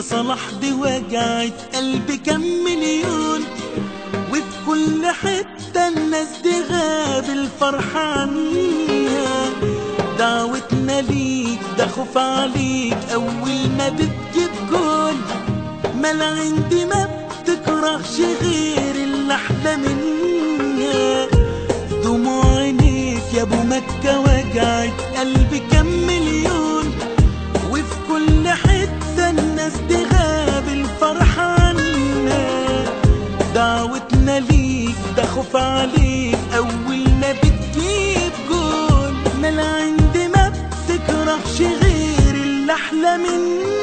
صلاح دي وجعت قلبي كم مليون وفي كل حتة الناس دي غاب الفرح عنيها دعوتنا ليك ده خوف عليك أول ما بتجيب جول ما عندي ما بتكرهش غير اللي أحلى منها دموع عينيك يا أبو مكة وجعت قلبي كم حتة الناس دي غاب الفرح عنا دعوتنا ليك ده خوف عليك. أول ما بتجيب جول ما عندي ما بتكرهش غير اللي أحلى منها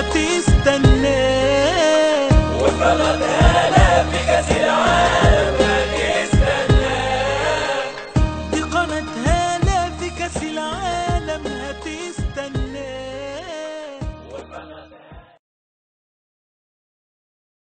تستنى. وفرط هلا في كاس العالم هتستنى دي قناة هلا في كأس العالم هتستنى.